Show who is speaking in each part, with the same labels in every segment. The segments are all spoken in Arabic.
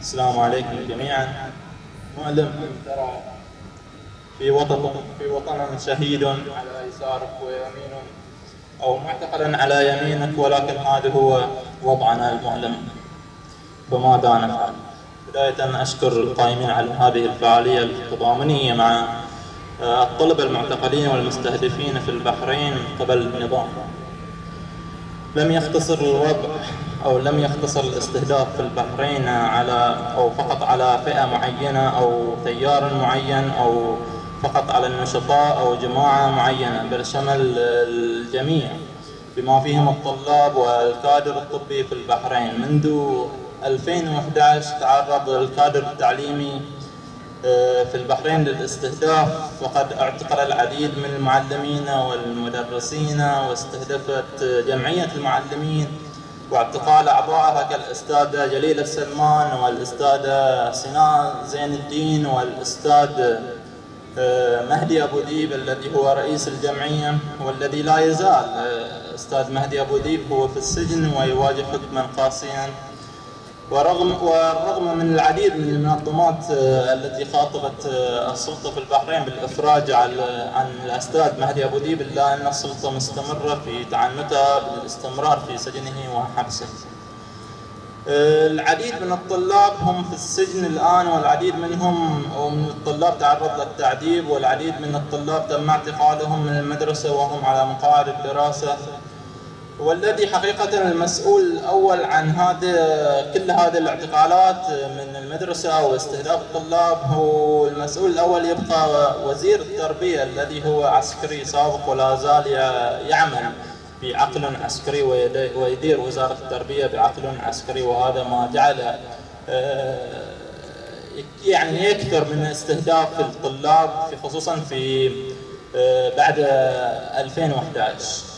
Speaker 1: السلام عليكم جميعا. معلم ترى في وطن في وطن شهيد على يسارك ويمين أو معتقلا على يمينك ولكن هذا هو وضعنا المؤلم فماذا نفعل؟ بداية أشكر القائمين على هذه الفعالية التضامنية مع الطلبة المعتقلين والمستهدفين في البحرين قبل النظام لم يختصر الوضع أو لم يختصر الاستهداف في البحرين على أو فقط على فئة معينة أو تيار معين أو فقط على النشطاء أو جماعة معينة بل شمل الجميع بما فيهم الطلاب والكادر الطبي في البحرين. منذ 2011 تعرض الكادر التعليمي في البحرين للاستهداف وقد اعتقل العديد من المعلمين والمدرسين واستهدفت جمعية المعلمين واعتقال أعضائها كالأستاذة جليلة السلمان والأستاذة سناء زين الدين والأستاذ آه، مهدي أبو ديب الذي هو رئيس الجمعية والذي لا يزال آه، أستاذ مهدي أبو ديب هو في السجن ويواجه حكما قاسيا. ورغم والرغم من العديد من المنظمات آه، التي خاطبت آه، السلطة في البحرين بالافراج عن الأستاذ مهدي أبو ديب إلا أن السلطة مستمرة في تعنتها بالاستمرار في سجنه وحبسه. آه، العديد من الطلاب هم في السجن الآن والعديد منهم أو من الطلاب تعرض للتعذيب والعديد من الطلاب تم اعتقالهم من المدرسة وهم على مقاعد الدراسة والذي حقيقة المسؤول الأول عن هذا كل هذه الاعتقالات من المدرسة واستهداف الطلاب هو المسؤول الأول يبقى وزير التربية الذي هو عسكري سابق ولا زال يعمل بعقل عسكري ويدير وزارة التربية بعقل عسكري وهذا ما جعل آه، يعني يكثر من استهداف الطلاب في خصوصا في آه، بعد 2011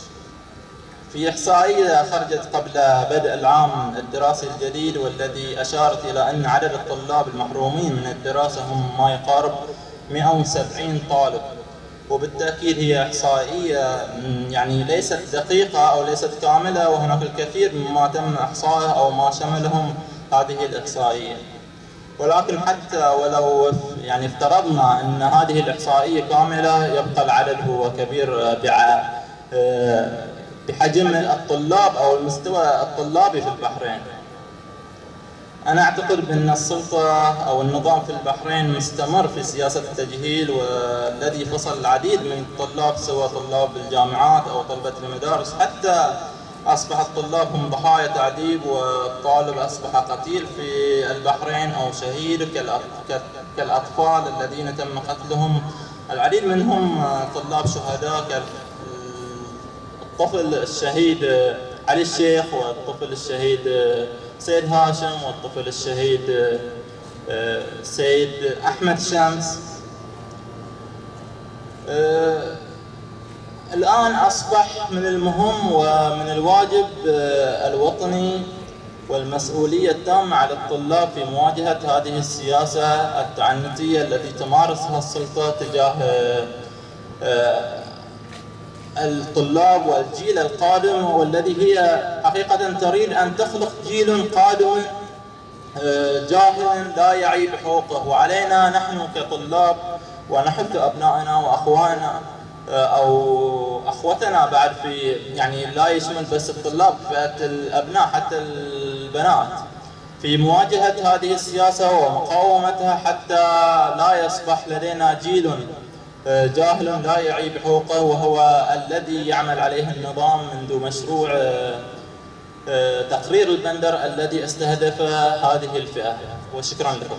Speaker 1: في إحصائية خرجت قبل بدء العام الدراسي الجديد والذي أشارت إلى أن عدد الطلاب المحرومين من الدراسة هم ما يقارب 170 طالب. وبالتأكيد هي إحصائية يعني ليست دقيقة أو ليست كاملة وهناك الكثير مما تم إحصائه أو ما شملهم هذه الإحصائية. ولكن حتى ولو يعني افترضنا أن هذه الإحصائية كاملة يبقى العدد هو كبير بحجم الطلاب أو المستوى الطلابي في البحرين. أنا أعتقد بأن السلطة أو النظام في البحرين مستمر في سياسة التجهيل والذي فصل العديد من الطلاب سواء طلاب الجامعات أو طلبة المدارس حتى أصبح الطلاب هم ضحايا تعذيب والطالب أصبح قتيل في البحرين أو شهيد كالأطفال الذين تم قتلهم العديد منهم طلاب شهداء الطفل الشهيد آه، علي الشيخ والطفل الشهيد آه، سيد هاشم والطفل الشهيد آه، سيد أحمد شمس. الآن أصبح من المهم ومن الواجب الوطني والمسؤولية التامة على الطلاب في مواجهة هذه السياسة التعنتية التي تمارسها السلطة تجاه الطلاب والجيل القادم والذي هي حقيقة تريد أن تخلق جيل قادم آه، جاهل لا يعي بحقوقه وعلينا نحن كطلاب ونحث أبنائنا وأخواننا آه، أو أخوتنا بعد في يعني لا يشمل بس الطلاب فئة الأبناء حتى البنات. في مواجهة هذه السياسة ومقاومتها حتى لا يصبح لدينا جيل جاهل لا يعي بحقوقه وهو الذي يعمل عليه النظام منذ مشروع آه، آه، تقرير البندر الذي استهدف هذه الفئة. وشكرا لكم.